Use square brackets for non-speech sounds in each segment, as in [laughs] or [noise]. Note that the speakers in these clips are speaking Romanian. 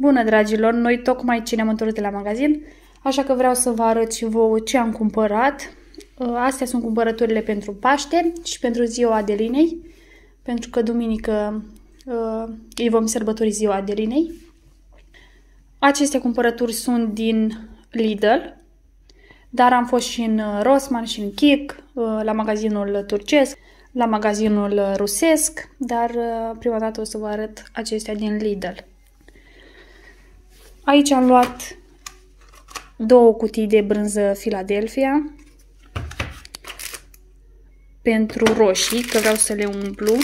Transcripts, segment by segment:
Bună, dragilor! Noi tocmai ce ne-am întors de la magazin, așa că vreau să vă arăt și vouă ce am cumpărat. Uh, astea sunt cumpărăturile pentru Paște și pentru ziua Adelinei, pentru că duminică uh, îi vom sărbători ziua Adelinei. Aceste cumpărături sunt din Lidl, dar am fost și în uh, Rossmann și în Kik, la magazinul turcesc, la magazinul rusesc, dar prima dată o să vă arăt acestea din Lidl. Aici am luat două cutii de brânză Philadelphia pentru roșii, că vreau să le umplu.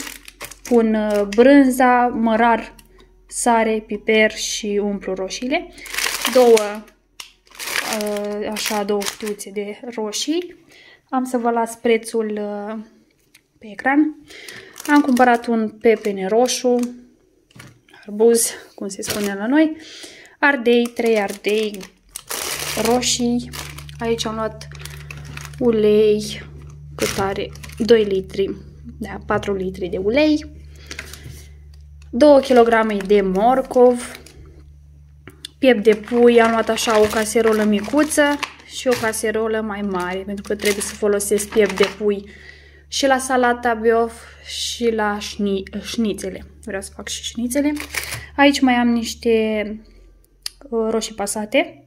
Pun uh, brânza, mărar, sare, piper și umplu roșiile. Două, uh, așa, două cutiuțe de roșii. Am să vă las prețul uh, pe ecran. Am cumpărat un pepene roșu, arbuz, cum se spune la noi, ardei, 3 ardei roșii. Aici am luat ulei, cât are 2 litri, da, 4 litri de ulei, 2 kg de morcov, piept de pui, am luat așa o caserolă micuță și o caserolă mai mare, pentru că trebuie să folosesc piept de pui și la salata biof și la șni, șnițele. Vreau să fac și șnițele. Aici mai am niște Uh, roșii pasate,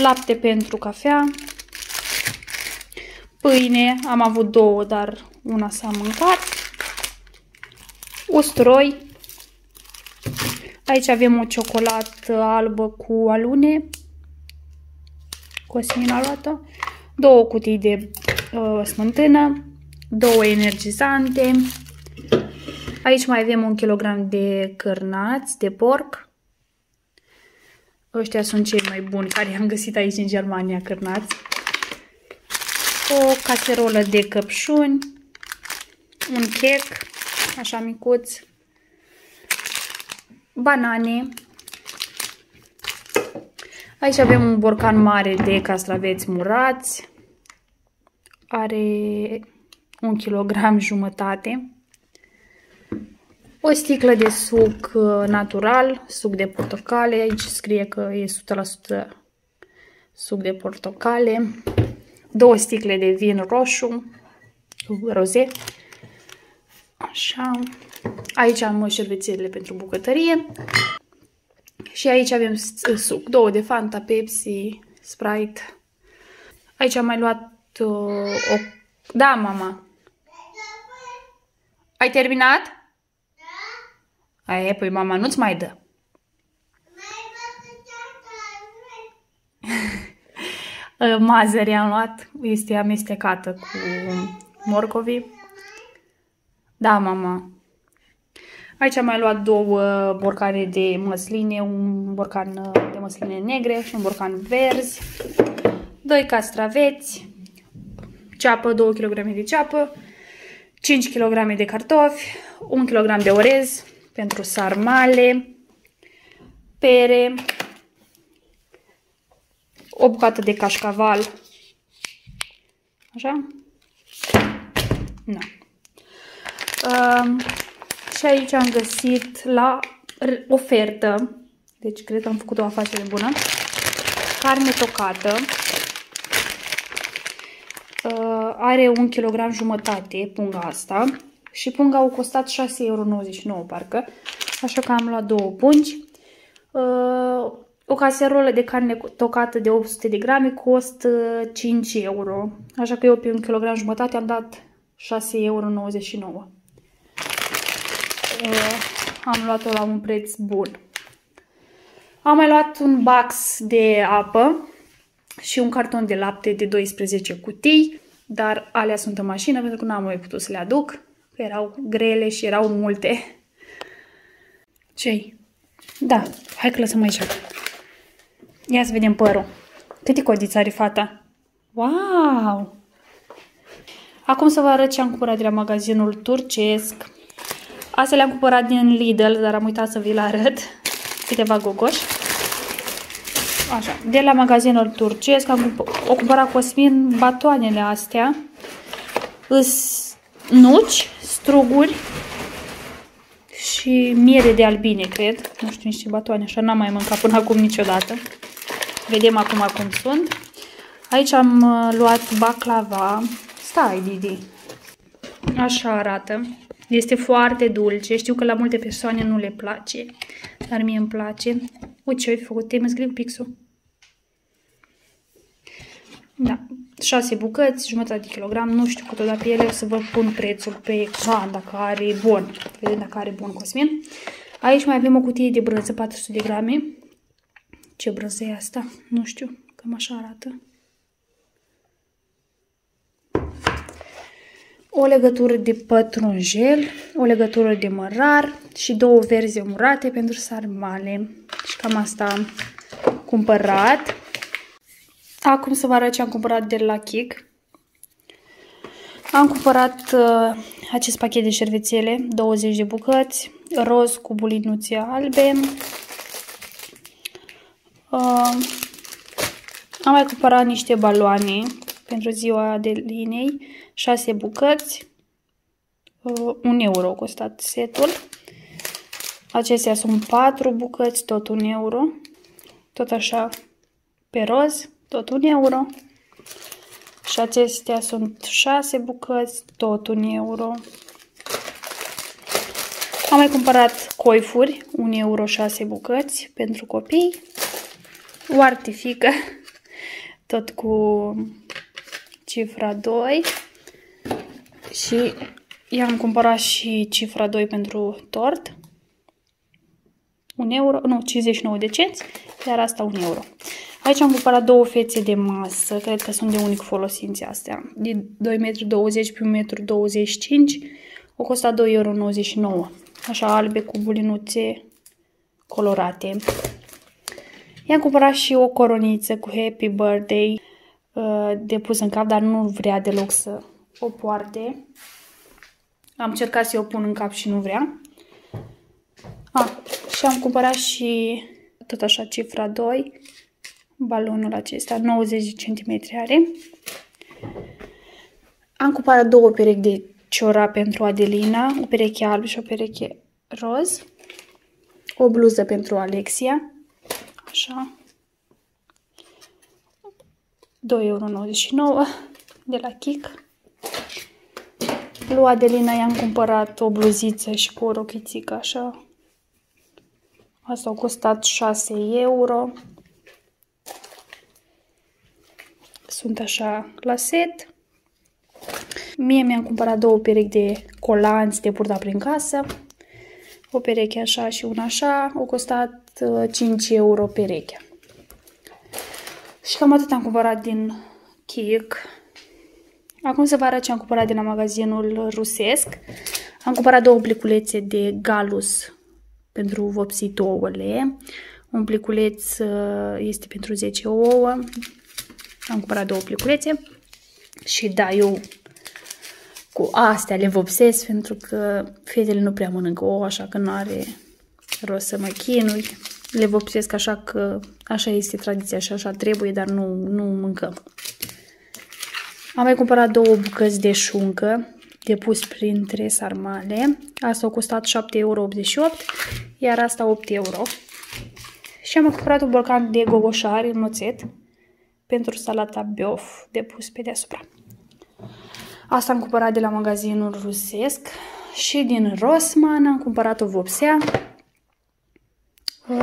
lapte pentru cafea, pâine, am avut două, dar una s-a mâncat, usturoi, aici avem o ciocolată albă cu alune, cosmina luată, două cutii de uh, smântână, două energizante, aici mai avem un kilogram de cărnați de porc, Ăștia sunt cei mai buni care am găsit aici în Germania, cârnați. O caserolă de căpșuni, un chec, așa micuț, banane. Aici avem un borcan mare de castraveți murați. Are un kilogram jumătate o sticlă de suc uh, natural, suc de portocale, aici scrie că e 100% suc de portocale, două sticle de vin roșu, roze, așa, aici am șervețelele pentru bucătărie. Și aici avem suc, două de Fanta, Pepsi, Sprite, aici am mai luat uh, o... Da, mama! Ai terminat? Aia, păi mama nu-ți mai dă. [laughs] Mazăre am luat, este amestecată cu morcovi. Da, mama. Aici am mai luat două borcane de măsline, un borcan de măsline negre și un borcan verzi, doi castraveți, ceapă, 2 kg de ceapă, 5 kg de cartofi, 1 kg de orez, pentru sarmale, pere, o bucată de cașcaval, așa? Nu. Uh, și aici am găsit la ofertă, deci cred că am făcut o afacere bună, carne tocată, uh, are un kilogram jumătate punga asta, și punga au costat 6,99 euro parcă, așa că am luat două pungi. Uh, o caserolă de carne tocată de 800 de grame costă 5 euro, așa că eu pe un kilogram jumătate am dat 6,99 euro. Uh, am luat-o la un preț bun. Am mai luat un box de apă și un carton de lapte de 12 cutii, dar alea sunt în mașină pentru că nu am mai putut să le aduc erau grele și erau multe. ce Da, hai că lăsăm aici. Ia să vedem părul. Câte codiți are fata? Wow! Acum să vă arăt ce am cumpărat de la magazinul turcesc. Astea le-am cumpărat din Lidl, dar am uitat să vi le arăt. Câteva gogoși. Așa, de la magazinul turcesc am cumpărat, o cumpărat Cosmin batoanele astea. Îs nuci struguri, și miere de albine, cred. Nu știu niște batoane, așa n-am mai mâncat până acum niciodată. Vedem acum cum sunt. Aici am uh, luat baclava. Stai, Didi. Așa arată. Este foarte dulce. Știu că la multe persoane nu le place, dar mie îmi place. Uite ce ai făcut. Te-ai măsclit pixul. Da, 6 bucăți, jumătate de kilogram, nu știu cât o da pe ele, o să vă pun prețul pe ecran dacă are bun, vedem dacă are bun Cosmin. Aici mai avem o cutie de brânză, 400 de grame. Ce brânză e asta? Nu știu, cam așa arată. O legătură de pătrunjel, o legătură de mărar și două verzi murate pentru sarmale. Și cam asta am cumpărat. Acum să vă arăt ce am cumpărat de la Kik. Am cumpărat uh, acest pachet de șervețele, 20 de bucăți, roz cu bulinuțe albe. Uh, am mai cumpărat niște baloane pentru ziua de linei, 6 bucăți, uh, 1 euro a costat setul. Acestea sunt 4 bucăți, tot 1 euro, tot așa pe roz tot un euro. Și acestea sunt 6 bucăți, tot un euro. Am mai cumpărat coifuri, 1 euro 6 bucăți pentru copii. O artifică, [laughs] tot cu cifra 2. Și i-am cumpărat și cifra 2 pentru tort. 1 euro, nu, 59 de cenți, iar asta 1 euro. Aici am cumpărat două fețe de masă, cred că sunt de unic folosință astea, de 2,20 m pe 1,25 m, o costat 2,99 euro, așa albe cu bulinuțe colorate. I-am cumpărat și o coroniță cu Happy Birthday uh, de pus în cap, dar nu vrea deloc să o poarte. Am încercat să o pun în cap și nu vrea. Ah, și am cumpărat și tot așa cifra 2 balonul acesta, 90 cm are. Am cumpărat două perechi de ciora pentru Adelina, o pereche alb și o pereche roz. O bluză pentru Alexia, așa. 2,99 euro de la Kik. Lui Adelina i-am cumpărat o bluziță și cu o rochițică, așa. Asta a costat 6 euro. Sunt așa la set. Mie mi-am cumpărat două perechi de colanți de purta prin casă. O pereche așa și una așa. Au costat 5 uh, euro perechea. Și cam atât am cumpărat din Kik. Acum să vă arăt ce am cumpărat din la magazinul rusesc. Am cumpărat două pliculețe de galus pentru vopsit ouăle. Un pliculeț uh, este pentru 10 ouă, am cumpărat două pliculețe și da, eu cu astea le vopsesc pentru că fetele nu prea mănâncă ouă, așa că nu are rost să mă chinui. Le vopsesc așa că așa este tradiția și așa trebuie, dar nu, nu mâncăm. Am mai cumpărat două bucăți de șuncă de pus printre sarmale. Asta a costat 7,88 euro, iar asta 8 euro. Și am mai cumpărat un borcan de gogoșari în noțet pentru salata biof de pus pe deasupra. Asta am cumpărat de la magazinul rusesc și din Rossmann am cumpărat o vopsea,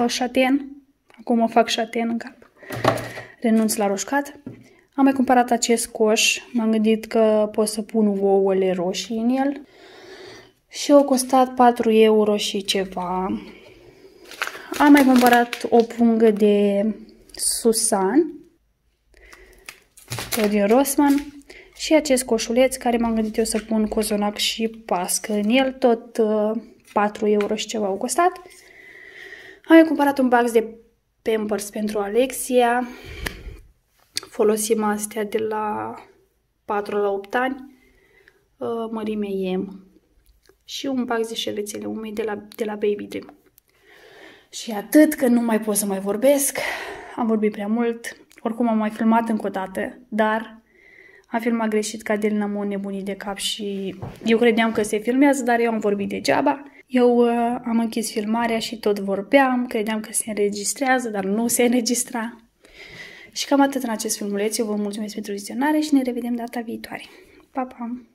șaten, acum o fac șaten în cap, renunț la roșcat. Am mai cumpărat acest coș, m-am gândit că pot să pun ouăle roșii în el și au costat 4 euro și ceva. Am mai cumpărat o pungă de susan, tot din Rossmann. Și acest coșuleț care m-am gândit eu să pun cozonac și pască în el, tot uh, 4 euro și ceva au costat. Am cumpărat un box de Pampers pentru Alexia. Folosim astea de la 4 la 8 ani, uh, mărime M. Și un box de șervețele umede de la, de la Baby Dream. Și atât că nu mai pot să mai vorbesc, am vorbit prea mult, oricum am mai filmat încă o dată, dar am filmat greșit ca de n-am nebunii de cap și eu credeam că se filmează, dar eu am vorbit degeaba. Eu uh, am închis filmarea și tot vorbeam, credeam că se înregistrează, dar nu se înregistra. Și cam atât în acest filmuleț. Eu vă mulțumesc pentru vizionare și ne revedem data viitoare. Pa, pa!